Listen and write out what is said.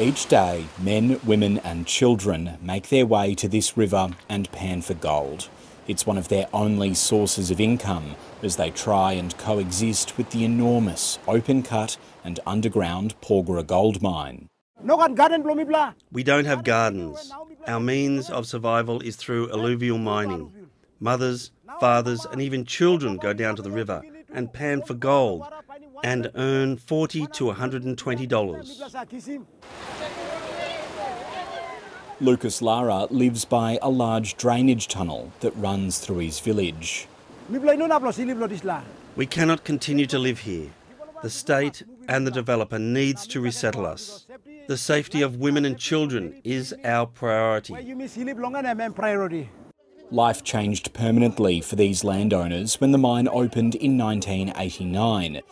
Each day, men, women, and children make their way to this river and pan for gold. It's one of their only sources of income as they try and coexist with the enormous open cut and underground Porgera gold mine. We don't have gardens. Our means of survival is through alluvial mining. Mothers, fathers, and even children go down to the river and pan for gold and earn 40 to $120. Lucas Lara lives by a large drainage tunnel that runs through his village. We cannot continue to live here. The state and the developer needs to resettle us. The safety of women and children is our priority. Life changed permanently for these landowners when the mine opened in 1989.